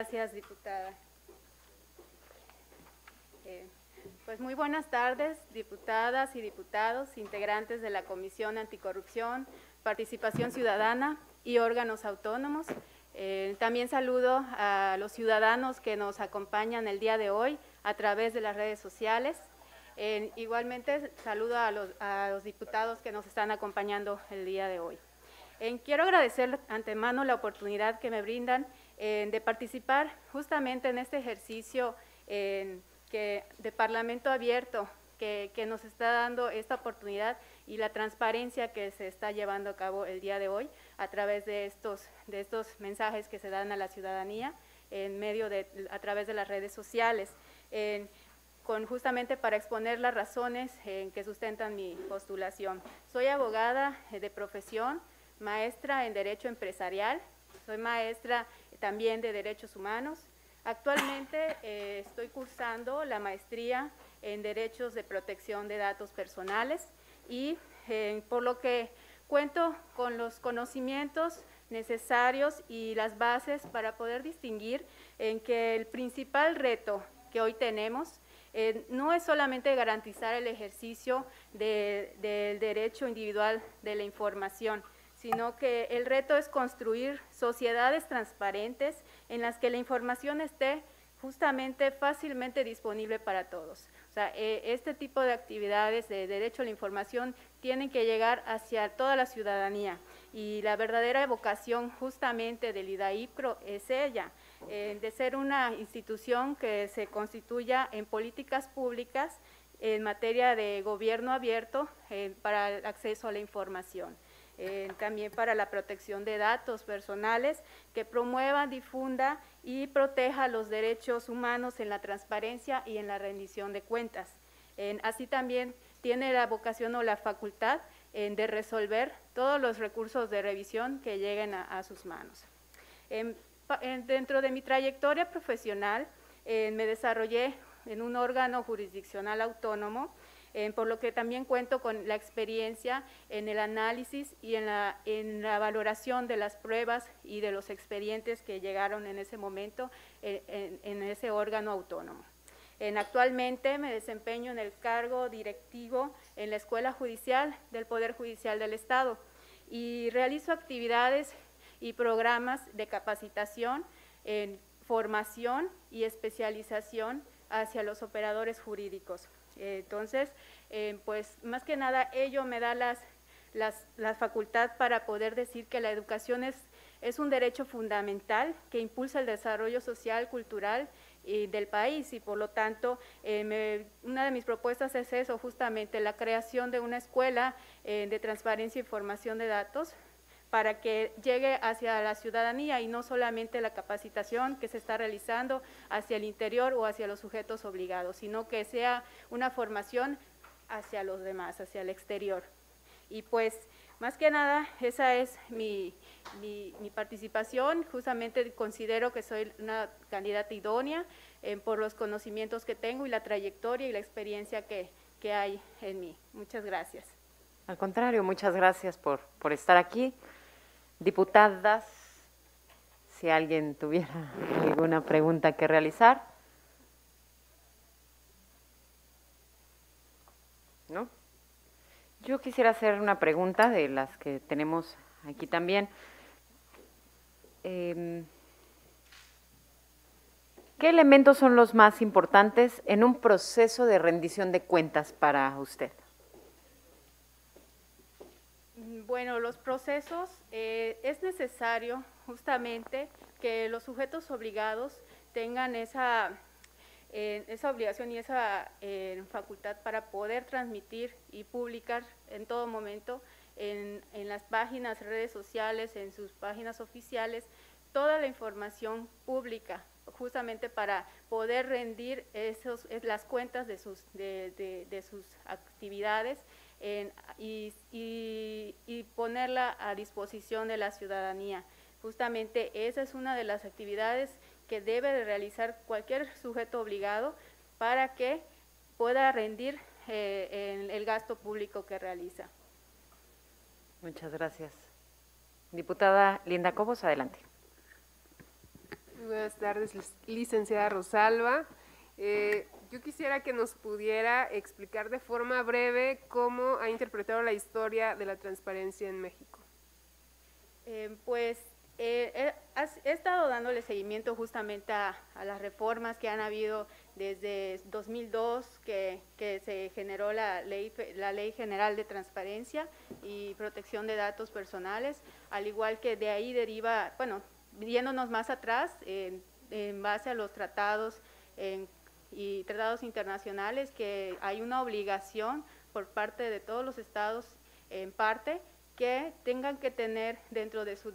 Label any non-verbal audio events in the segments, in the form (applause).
Gracias, diputada. Eh, pues muy buenas tardes, diputadas y diputados, integrantes de la Comisión Anticorrupción, Participación Ciudadana y órganos autónomos. Eh, también saludo a los ciudadanos que nos acompañan el día de hoy a través de las redes sociales. Eh, igualmente saludo a los, diputados que nos están acompañando el día de hoy. quiero agradecer antemano la oportunidad que me brindan de participar justamente en este ejercicio que, de Parlamento abierto que, que, nos está dando esta oportunidad y la transparencia que se está llevando a cabo el día de hoy a través de estos, de estos mensajes que se dan a la ciudadanía en medio de, a través de las redes sociales, con justamente para exponer las razones que sustentan mi postulación. Soy abogada de profesión, maestra en Derecho Empresarial, soy maestra también de Derechos Humanos. Actualmente eh, estoy cursando la maestría en Derechos de Protección de Datos Personales y eh, por lo que cuento con los conocimientos necesarios y las bases para poder distinguir en que el principal reto que hoy tenemos eh, no es solamente garantizar el ejercicio del derecho individual de la información, sino que el reto es construir sociedades transparentes en las que la información esté justamente fácilmente disponible para todos. O sea, eh, este tipo de actividades de derecho a la información tienen que llegar hacia toda la ciudadanía y la verdadera vocación justamente del IDAIPRO es ella, eh, de ser una institución que se constituya en políticas públicas en materia de gobierno abierto eh, para el acceso a la información. Eh, también para la protección de datos personales, que promueva, difunda y proteja los derechos humanos en la transparencia y en la rendición de cuentas. así también tiene la vocación o la facultad de resolver todos los recursos de revisión que lleguen a, sus manos. dentro de mi trayectoria profesional, me desarrollé en un órgano jurisdiccional autónomo por lo que también cuento con la experiencia en el análisis y en la, en la valoración de las pruebas y de los expedientes que llegaron en ese momento eh, en, ese órgano autónomo. En, actualmente me desempeño en el cargo directivo en la Escuela Judicial del Poder Judicial del Estado y realizo actividades y programas de capacitación formación y especialización hacia los operadores jurídicos entonces, eh, pues más que nada ello me da las, las, la facultad para poder decir que la educación es, es un derecho fundamental que impulsa el desarrollo social, cultural y del país. Y por lo tanto eh, una de mis propuestas es eso, justamente la creación de una escuela eh, de transparencia y formación de datos para que llegue hacia la ciudadanía y no solamente la capacitación que se está realizando hacia el interior o hacia los sujetos obligados, sino que sea una formación hacia los demás, hacia el exterior. Y pues, más que nada, esa es mi, participación. Justamente considero que soy una candidata idónea eh, por los conocimientos que tengo y la trayectoria y la experiencia que, hay en mí. Muchas gracias. Al contrario, muchas gracias por, por estar aquí diputadas, si alguien tuviera (laughs) alguna pregunta que realizar. ¿No? Yo quisiera hacer una pregunta de las que tenemos aquí también. Em, ¿Qué elementos son los más importantes en un proceso de rendición de cuentas para usted? Bueno, los procesos eh, es necesario justamente que los sujetos obligados tengan esa, eh, esa obligación y esa eh, facultad para poder transmitir y publicar en todo momento en, en, las páginas, redes sociales, en sus páginas oficiales, toda la información pública, justamente para poder rendir esos, las cuentas de sus, de, de, de sus actividades y, ponerla a disposición de la ciudadanía. Justamente esa es una de las actividades que debe de realizar cualquier sujeto obligado para que pueda rendir eh, el gasto público que realiza. Muchas gracias. Diputada Linda Cobos, adelante. buenas tardes, licenciada Rosalba. Eh, yo quisiera que nos pudiera explicar de forma breve cómo ha interpretado la historia de la transparencia en México. Eh, pues eh, he, estado dándole seguimiento justamente a, las reformas que han habido desde 2002, que, se generó la ley, General de Transparencia y Protección de Datos Personales, al igual que de ahí deriva, bueno, viéndonos más atrás, en, base a los tratados y tratados internacionales, que hay una obligación por parte de todos los estados, en parte, que tengan que tener dentro de su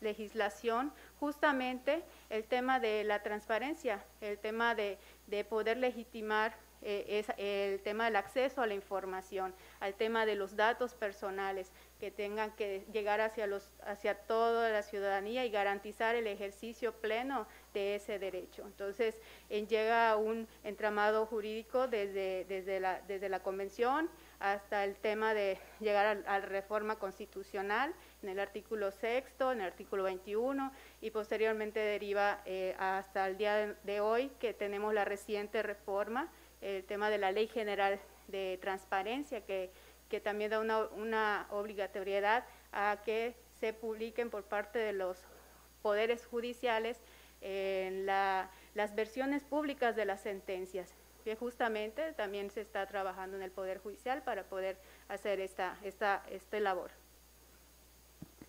legislación justamente el tema de la transparencia, el tema de, de poder legitimar eh, es el tema del acceso a la información, al tema de los datos personales, que tengan que llegar hacia, los, hacia toda la ciudadanía y garantizar el ejercicio pleno de ese derecho. Entonces, llega un entramado jurídico desde, desde, la, desde la Convención hasta el tema de llegar a, la reforma constitucional en el artículo sexto, en el artículo 21 y posteriormente deriva eh, hasta el día de hoy que tenemos la reciente reforma el tema de la Ley General de Transparencia, que, que también da una, una, obligatoriedad a que se publiquen por parte de los poderes judiciales en la, las versiones públicas de las sentencias, que justamente también se está trabajando en el Poder Judicial para poder hacer esta, esta, esta labor.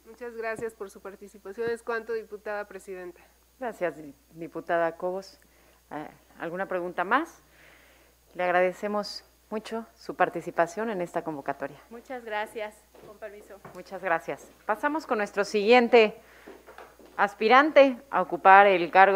Muchas gracias por su participación. Es cuanto, diputada presidenta. Gracias, diputada Cobos. Eh, ¿Alguna pregunta más? Le agradecemos mucho su participación en esta convocatoria. Muchas gracias, con permiso. Muchas gracias. Pasamos con nuestro siguiente aspirante a ocupar el cargo